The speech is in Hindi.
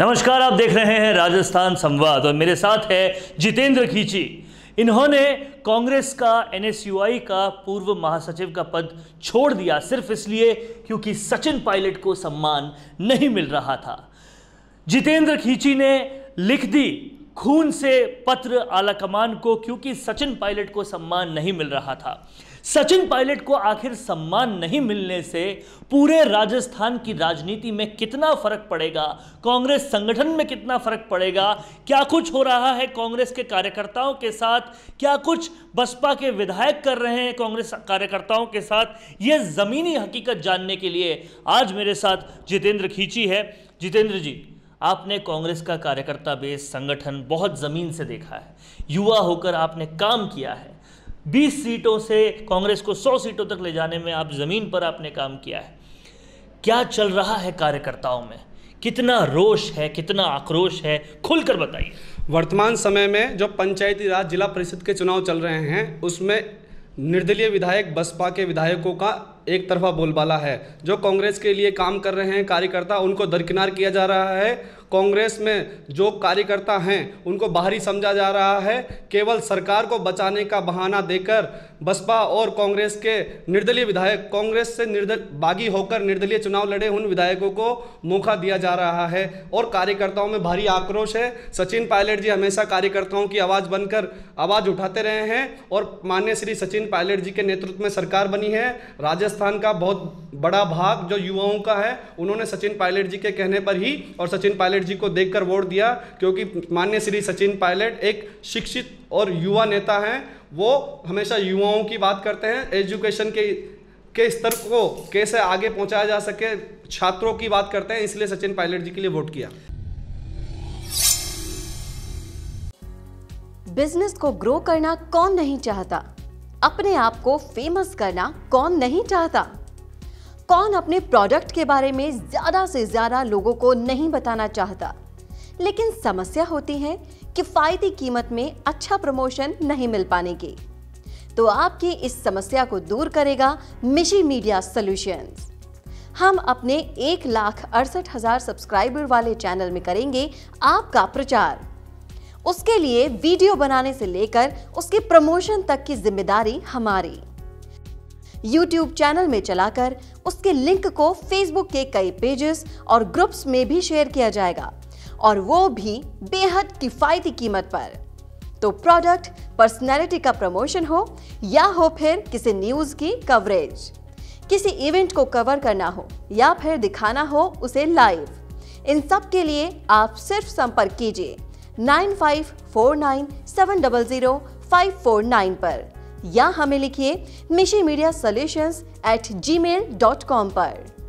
नमस्कार, आप देख रहे हैं राजस्थान संवाद और मेरे साथ है जितेंद्र खींची। इन्होंने कांग्रेस का, एनएसयूआई का, पूर्व महासचिव का पद छोड़ दिया सिर्फ़ इसलिए क्योंकि सचिन पायलट को सम्मान नहीं मिल रहा था। जितेंद्र खींची ने लिख दी खून से पत्र आला कमान को, क्योंकि सचिन पायलट को सम्मान नहीं मिल रहा था। सचिन पायलट को आखिर सम्मान नहीं मिलने से पूरे राजस्थान की राजनीति में कितना फ़र्क पड़ेगा? कांग्रेस संगठन में कितना फ़र्क पड़ेगा? क्या कुछ हो रहा है कांग्रेस के कार्यकर्ताओं के साथ? क्या कुछ बसपा के विधायक कर रहे हैं कांग्रेस कार्यकर्ताओं के साथ? यह जमीनी हकीकत जानने के लिए आज मेरे साथ जितेंद्र खींची है। जितेंद्र जी आपने कांग्रेस का कार्यकर्ता बेस संगठन बहुत ज़मीन से देखा है। युवा होकर आपने काम किया है। 20 सीटों से कांग्रेस को 100 सीटों तक ले जाने में आप ज़मीन पर आपने काम किया है। क्या चल रहा है कार्यकर्ताओं में? कितना रोष है, कितना आक्रोश है? खुलकर बताइए। वर्तमान समय में जो पंचायती राज जिला परिषद के चुनाव चल रहे हैं, उसमें निर्दलीय विधायक, बसपा के विधायकों का एक तरफा बोलबाला है। जो कांग्रेस के लिए काम कर रहे हैं, कार्यकर्ता, उनको दरकिनार किया जा रहा है। कांग्रेस में जो कार्यकर्ता हैं, उनको बाहरी समझा जा रहा है। केवल सरकार को बचाने का बहाना देकर बसपा और कांग्रेस के निर्दलीय विधायक, कांग्रेस से निर्दल, बागी होकर निर्दलीय चुनाव लड़े उन विधायकों को मौका दिया जा रहा है और कार्यकर्ताओं में भारी आक्रोश है। सचिन पायलट जी हमेशा कार्यकर्ताओं की आवाज़ बनकर आवाज़ उठाते रहे हैं और मान्य श्री सचिन पायलट जी के नेतृत्व में सरकार बनी है। राजस्थान का बहुत बड़ा भाग जो युवाओं का है, उन्होंने सचिन पायलट जी के कहने पर ही और सचिन पायलट जी को देखकर वोट दिया, क्योंकि मान्य श्री सचिन पायलट एक शिक्षित और युवा नेता हैं। वो हमेशा युवाओं की बात करते हैं, एजुकेशन के के स्तर को कैसे आगे पहुँचाया जा सके, छात्रों की बात करते हैं, इसलिए सचिन पायलट जी के लिए वोट किया। बिज़नेस को ग्रो करना कौन नहीं चाहता? अपने आप को फ़ेमस करना कौन नहीं चाहता? कौन अपने प्रोडक्ट के बारे में ज़्यादा से ज़्यादा लोगों को नहीं बताना चाहता? लेकिन समस्या होती है किफायती कीमत में अच्छा प्रमोशन नहीं मिल पाने की। तो आपकी इस समस्या को दूर करेगा मिशी मीडिया सॉल्यूशंस हम अपने एक लाख अड़सठ हज़ार सब्सक्राइबर वाले चैनल में करेंगे आपका प्रचार। उसके लिए वीडियो बनाने से लेकर उसके प्रमोशन तक की ज़िम्मेदारी हमारी। YouTube चैनल में चलाकर उसके लिंक को Facebook के कई पेजेस और ग्रुप्स में भी शेयर किया जाएगा। और वो भी बेहद किफायती कीमत पर। तो प्रोडक्ट पर्सनैलिटी का प्रमोशन हो या हो फिर किसी न्यूज़ की कवरेज किसी इवेंट को कवर करना हो या फिर दिखाना हो उसे लाइव इन सब के लिए आप सिर्फ़ संपर्क कीजिए nine five four nine seven double zero five four nine पर। या हमें लिखिए Mishi media solutions at gmail dot com पर।